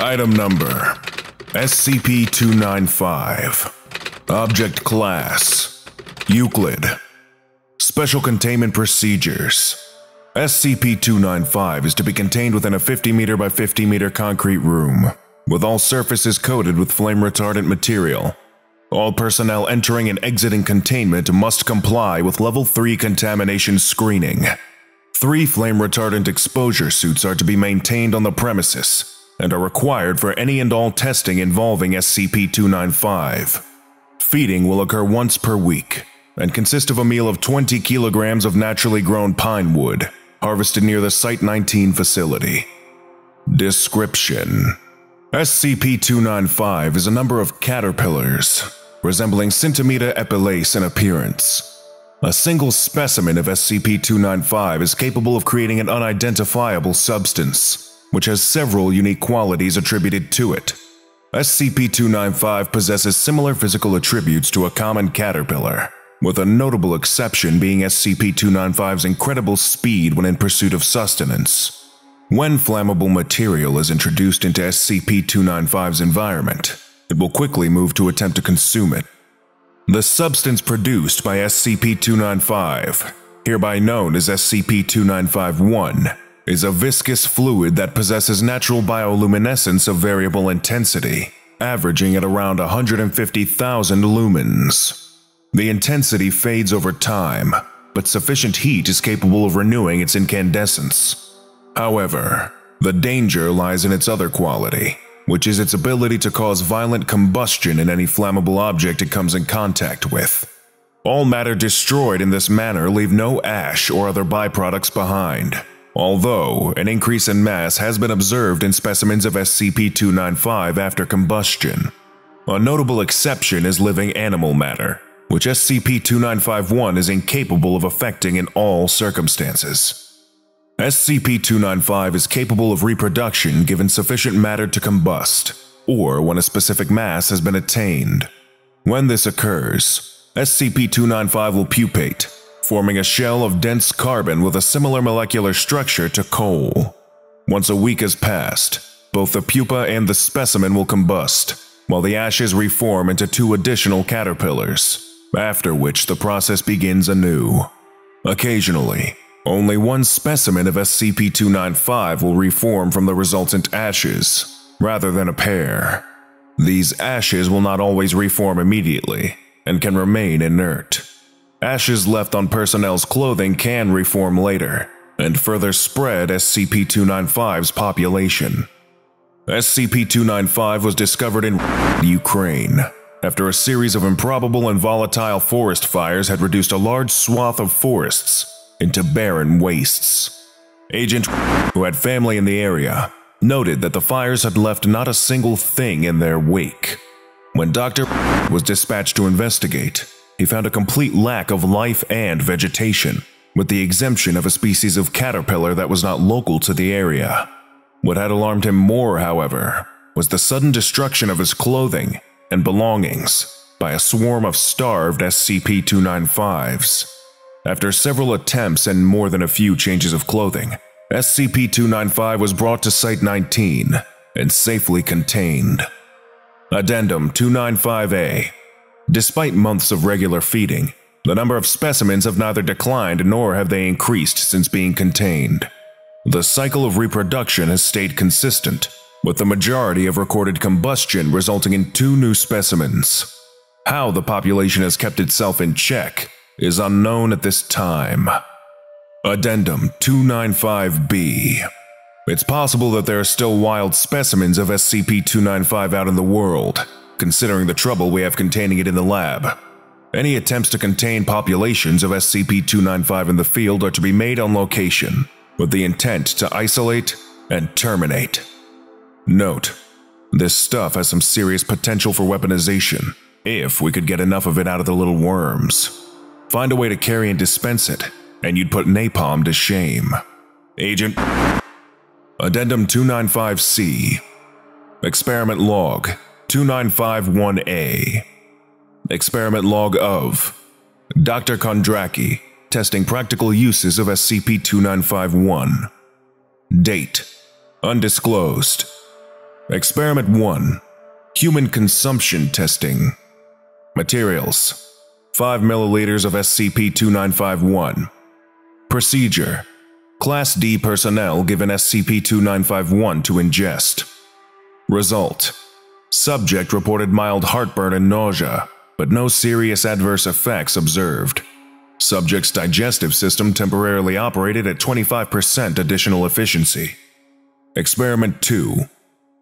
Item number SCP-295 Object Class Euclid Special Containment Procedures SCP-295 is to be contained within a 50 meter by 50 meter concrete room, with all surfaces coated with flame-retardant material. All personnel entering and exiting containment must comply with Level 3 contamination screening. Three flame-retardant exposure suits are to be maintained on the premises, and are required for any and all testing involving SCP-295. Feeding will occur once per week, and consist of a meal of 20 kilograms of naturally grown pine wood, harvested near the Site-19 facility. Description SCP-295 is a number of caterpillars, resembling Syntomeida epilais in appearance. A single specimen of SCP-295 is capable of creating an unidentifiable substance, which has several unique qualities attributed to it. SCP-295 possesses similar physical attributes to a common caterpillar, with a notable exception being SCP-295's incredible speed when in pursuit of sustenance. When flammable material is introduced into SCP-295's environment, it will quickly move to attempt to consume it. The substance produced by SCP-295, hereby known as SCP-2951, is a viscous fluid that possesses natural bioluminescence of variable intensity, averaging at around 150,000 lumens. The intensity fades over time, but sufficient heat is capable of renewing its incandescence. However, the danger lies in its other quality, which is its ability to cause violent combustion in any flammable object it comes in contact with. All matter destroyed in this manner leave no ash or other byproducts behind, although an increase in mass has been observed in specimens of SCP-295 after combustion. A notable exception is living animal matter, which SCP-2951 is incapable of affecting in all circumstances. SCP-295 is capable of reproduction given sufficient matter to combust, or when a specific mass has been attained. When this occurs, SCP-295 will pupate, forming a shell of dense carbon with a similar molecular structure to coal. Once a week has passed, both the pupa and the specimen will combust, while the ashes reform into two additional caterpillars, after which the process begins anew. Occasionally, only one specimen of SCP-295 will reform from the resultant ashes, rather than a pair. These ashes will not always reform immediately, and can remain inert. Ashes left on personnel's clothing can reform later, and further spread SCP-295's population. SCP-295 was discovered in Ukraine, after a series of improbable and volatile forest fires had reduced a large swath of forests into barren wastes. Agent, who had family in the area, noted that the fires had left not a single thing in their wake. When Dr. was dispatched to investigate, he found a complete lack of life and vegetation, with the exemption of a species of caterpillar that was not local to the area. What had alarmed him more, however, was the sudden destruction of his clothing and belongings by a swarm of starved SCP-295s. After several attempts and more than a few changes of clothing, SCP-295 was brought to Site-19 and safely contained. Addendum 295-A Despite months of regular feeding, the number of specimens have neither declined nor have they increased since being contained. The cycle of reproduction has stayed consistent, with the majority of recorded combustion resulting in two new specimens. How the population has kept itself in check is unknown at this time. Addendum 295-B It's possible that there are still wild specimens of SCP-295 out in the world, considering the trouble we have containing it in the lab. Any attempts to contain populations of SCP-295 in the field are to be made on location, with the intent to isolate and terminate. Note, this stuff has some serious potential for weaponization, if we could get enough of it out of the little worms. Find a way to carry and dispense it, and you'd put napalm to shame. Agent Addendum 295-C Experiment Log 2951-A Experiment Log of Dr. Kondraki testing practical uses of SCP-2951 Date Undisclosed Experiment 1 Human Consumption Testing. Materials 5 milliliters of SCP 2951. Procedure Class D personnel given SCP 2951 to ingest. Result Subject reported mild heartburn and nausea, but no serious adverse effects observed. Subject's digestive system temporarily operated at 25% additional efficiency. Experiment 2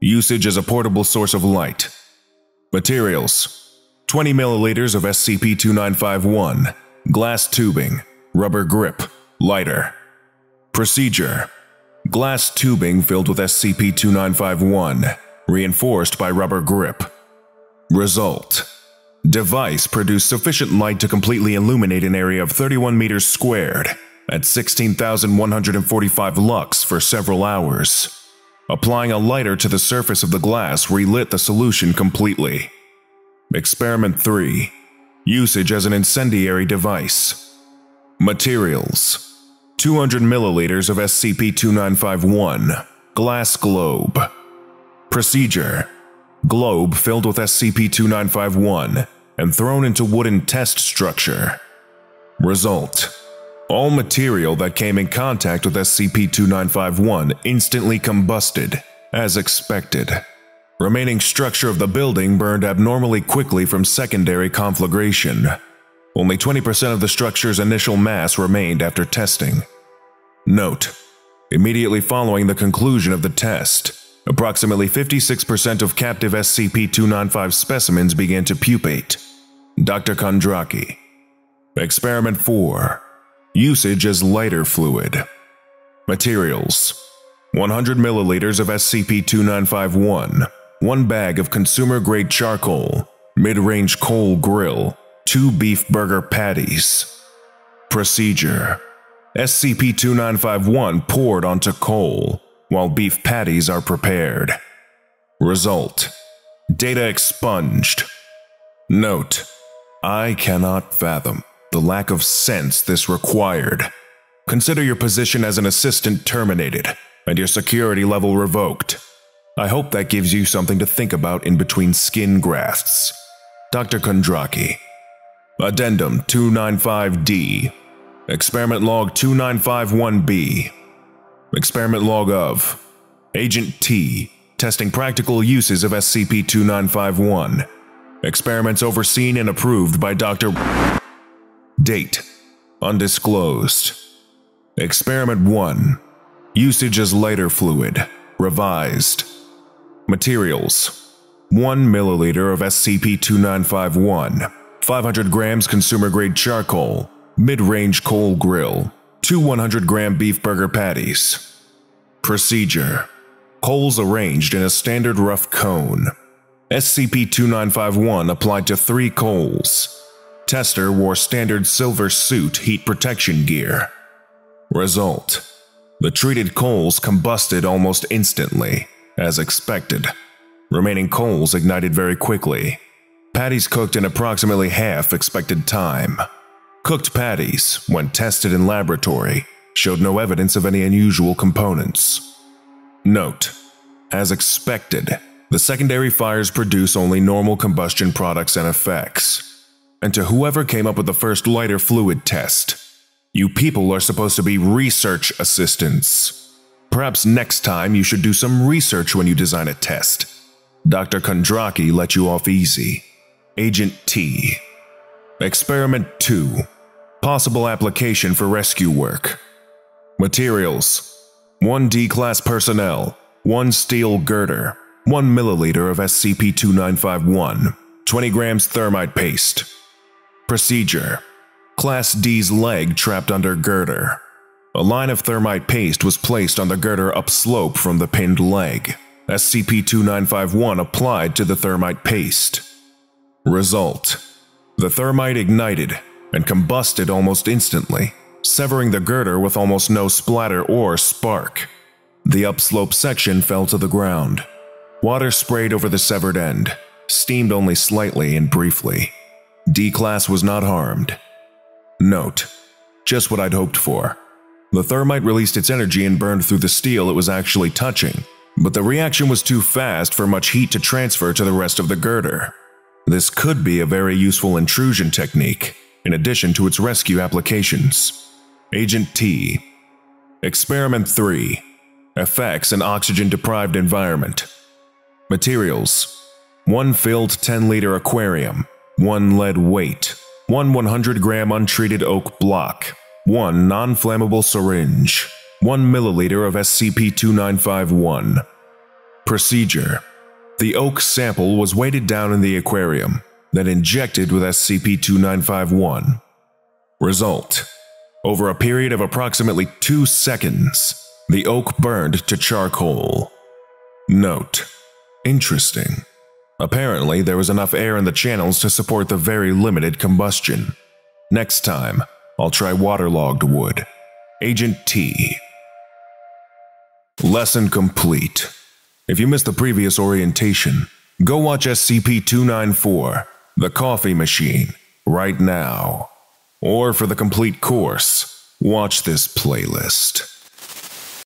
Usage as a portable source of light. Materials 20 milliliters of SCP 2951, glass tubing, rubber grip, lighter. Procedure Glass tubing filled with SCP 2951, reinforced by rubber grip. Result Device produced sufficient light to completely illuminate an area of 31 meters squared at 16,145 lux for several hours. Applying a lighter to the surface of the glass relit the solution completely. Experiment 3 Usage as an incendiary device. Materials 200 milliliters of SCP 2951, glass globe. Procedure Globe filled with SCP 2951 and thrown into wooden test structure. Result all material that came in contact with SCP-2951 instantly combusted, as expected. Remaining structure of the building burned abnormally quickly from secondary conflagration. Only 20% of the structure's initial mass remained after testing. Note: Immediately following the conclusion of the test, approximately 56% of captive SCP-295 specimens began to pupate. Dr. Kondraki. Experiment 4 Usage as lighter fluid. Materials 100 milliliters of SCP-2951, 1 bag of consumer-grade charcoal, mid-range coal grill, 2 beef burger patties. Procedure SCP-2951 poured onto coal, while beef patties are prepared. Result Data expunged. Note I cannot fathom the lack of sense this required. Consider your position as an assistant terminated and your security level revoked. I hope that gives you something to think about in between skin grafts. Dr. Kondraki. Addendum 295D. Experiment Log 2951B. Experiment Log of Agent T, testing practical uses of SCP 2951. Experiments overseen and approved by Dr. Date Undisclosed. Experiment 1 Usage as lighter fluid. Revised. Materials 1 milliliter of SCP 2951, 500 grams consumer grade charcoal, mid range coal grill, 2 100 gram beef burger patties. Procedure Coals arranged in a standard rough cone. SCP 2951 applied to three coals. Tester wore standard silver suit heat protection gear. Result The treated coals combusted almost instantly, as expected. Remaining coals ignited very quickly. Patties cooked in approximately half expected time. Cooked patties, when tested in laboratory, showed no evidence of any unusual components. Note As expected, the secondary fires produce only normal combustion products and effects and to whoever came up with the first lighter fluid test. You people are supposed to be research assistants. Perhaps next time you should do some research when you design a test. Dr. Kondraki let you off easy. Agent T. Experiment 2. Possible application for rescue work. Materials 1 D class personnel, 1 steel girder, 1 milliliter of SCP 2951, 20 grams thermite paste, Procedure Class D's leg trapped under girder. A line of thermite paste was placed on the girder upslope from the pinned leg. SCP-2951 applied to the thermite paste. Result The thermite ignited and combusted almost instantly, severing the girder with almost no splatter or spark. The upslope section fell to the ground. Water sprayed over the severed end, steamed only slightly and briefly. D-Class was not harmed. Note, just what I'd hoped for. The thermite released its energy and burned through the steel it was actually touching, but the reaction was too fast for much heat to transfer to the rest of the girder. This could be a very useful intrusion technique, in addition to its rescue applications. Agent T. Experiment 3 Effects in Oxygen Deprived Environment. Materials 1 filled 10 liter aquarium, 1 lead weight, 1 100 gram untreated oak block, 1 non flammable syringe, 1 milliliter of SCP 2951. Procedure The oak sample was weighted down in the aquarium, then injected with SCP 2951. Result Over a period of approximately 2 seconds, the oak burned to charcoal. Note Interesting. Apparently, there was enough air in the channels to support the very limited combustion. Next time, I'll try waterlogged wood. Agent T. Lesson complete. If you missed the previous orientation, go watch SCP 294, The Coffee Machine, right now. Or for the complete course, watch this playlist.